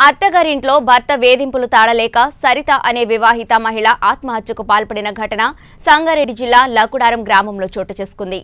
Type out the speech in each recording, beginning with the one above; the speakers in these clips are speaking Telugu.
అత్తగారింట్లో భర్త వేధింపులు తాళలేక సరిత అనే వివాహిత మహిళ ఆత్మహత్యకు పాల్పడిన ఘటన సంగారెడ్డి జిల్లా లకుడారం గ్రామంలో చోటు చేసుకుంది.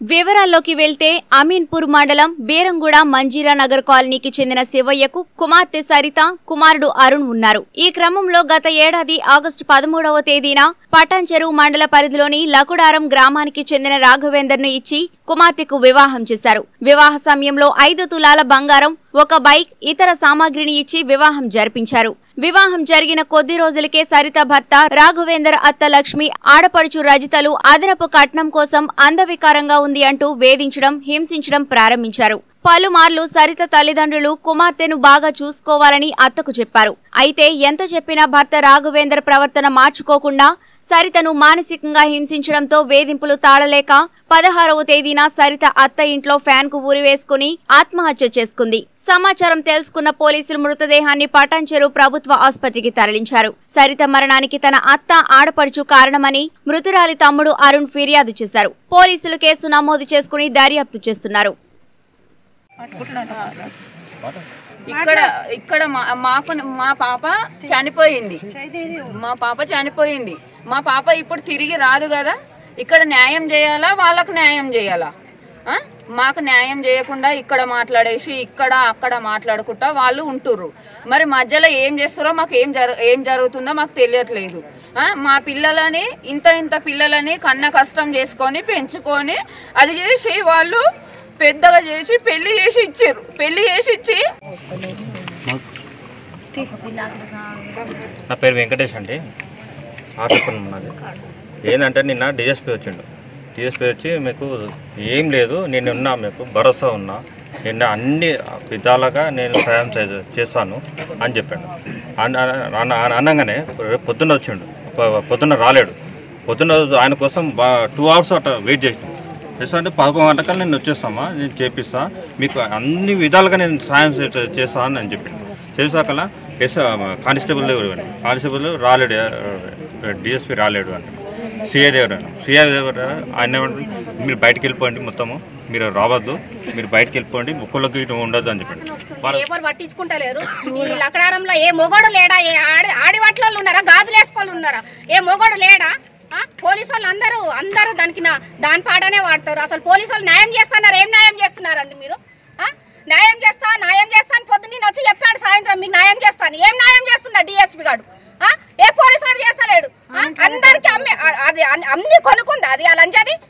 వివరాల్లోకి వెళ్తే అమీన్పూర్ మండలం బీరంగూడ మంజీరా నగర్ కాలనీకి చెందిన శివయ్యకు కుమార్తె సరిత కుమారుడు అరుణ్ ఉన్నారు. ఈ క్రమంలో గత ఏడాది ఆగస్టు పదమూడవ తేదీన పటాన్ చెరువు మండల పరిధిలోని లకుడారం గ్రామానికి చెందిన రాఘవేందర్ను ఇచ్చి కుమార్తెకు వివాహం చేశారు. వివాహ సమయంలో ఐదు తులాల బంగారం ఒక బైక్ ఇతర సామాగ్రిని ఇచ్చి వివాహం జరిపించారు. వివాహం జరిగిన కొద్ది రోజులకే సరిత భర్త రాఘవేందర్ అత్త లక్ష్మి ఆడపడుచు రజితలు అదనపు కట్నం కోసం అందవికారంగా ఉంది అంటూ వేధించడం హింసించడం ప్రారంభించారు. పలుమార్లు సరిత తల్లిదండ్రులు కుమార్తెను బాగా చూసుకోవాలని అత్తకు చెప్పారు. అయితే ఎంత చెప్పినా భర్త రాఘవేందర్ ప్రవర్తన మార్చుకోకుండా సరితను మానసికంగా హింసించడంతో వేధింపులు తాళలేక పదహారవ తేదీన సరిత అత్త ఇంట్లో ఫ్యాన్కు ఉరివేసుకుని ఆత్మహత్య చేసుకుంది. సమాచారం తెలుసుకున్న పోలీసులు మృతదేహాన్ని పటాన్చెరు ప్రభుత్వ ఆసుపత్రికి తరలించారు. సరిత మరణానికి తన అత్త ఆడపడుచు కారణమని మృతురాలి తమ్ముడు అరుణ్ ఫిర్యాదు చేశారు. పోలీసులు కేసు నమోదు చేసుకుని దర్యాప్తు చేస్తున్నారు. ఇక్కడ ఇక్కడ మా- మాకు మా పాప చనిపోయింది. మా పాప చనిపోయింది. మా పాప ఇప్పుడు తిరిగి రాదు కదా? ఇక్కడ న్యాయం చేయాలా? వాళ్ళకు న్యాయం చేయాలా? మాకు న్యాయం చేయకుండా ఇక్కడ మాట్లాడేసి ఇక్కడ అక్కడ మాట్లాడుకుంటా వాళ్ళు ఉంటుర్రు. మరి మధ్యలో ఏం చేస్తారో మాకు ఏం జరు ఏం జరుగుతుందో మాకు తెలియట్లేదు. మా పిల్లలని ఇంత ఇంత పిల్లలని కన్న కష్టం చేసుకొని పెంచుకొని అది చేసి వాళ్ళు పెద్దగా చేసి పెళ్ళి చేసి ఇచ్చారు. పెళ్ళి చేసి ఇచ్చి నా పేరు వెంకటేష్ అండి. ఆకర్పణ ఉన్నది ఏంటంటే నిన్న డిఎస్పీ వచ్చిండు. డిఎస్పీ వచ్చి మీకు ఏం లేదు నేను ఉన్నా మీకు భరోసా ఉన్నా. నిన్న అన్ని విధాలుగా నేను సాయం చే- చేస్తాను అని చెప్పాడు. అనగానే రేపు పొద్దున్న వచ్చిండు. పొద్దున్న రాలేడు. పొద్దున్న ఆయన కోసం టూ అవర్స్ అట్లా వెయిట్ చేసిండు ఎస్ అంటే పదకొండు గంటకల్ నేను వచ్చేస్తామా? నేను చేపిస్తా. మీకు అన్ని విధాలుగా నేను సాయం చేస్తాను చేస్తా అని నేను చెప్పింది చేసాకలా ఎస్ కానిస్టేబుల్ ఎవరు కానిస్టేబుల్ రాలేడు డిఎస్పీ రాలేడు అంటే. సిఐ దగ్గర సిఐ దగ్గర ఆయన మీరు బయటకు వెళ్ళిపోండి మొత్తము. మీరు రావద్దు. మీరు బయటకు వెళ్ళిపోండి. ముక్కలకి ఇటు అని చెప్పండి. ఎవరు పట్టించుకుంటలేరు. ఈ లకడారంలో ఏ మొగోడు లేడా? ఏ ఆడి వాటిలో ఉన్నారా? గాజులు వేసుకోవాలి ఉన్నారా? ఏ మొగోడు లేడా? పోలీసు వాళ్ళు అందరూ అందరూ దానికి నా దాని పాటనే వాడతారు అసలు పోలీసు వాళ్ళు న్యాయం చేస్తున్నారు. ఏం న్యాయం చేస్తున్నారండి మీరు? ఆ? న్యాయం చేస్తా న్యాయం చేస్తా అని పొద్దున్న నేను వచ్చి చెప్పాడు సాయంత్రం. మీకు న్యాయం చేస్తాను. ఏం న్యాయం చేస్తున్నా డిఎస్పీ గారు ఆ? ఏ పోలీసు వాడు చేస్తలేడు? అందరికి అమ్మి అది అన్ని- కొనుక్కుందా. అది లంచది? అట్లాంటి దాన్ని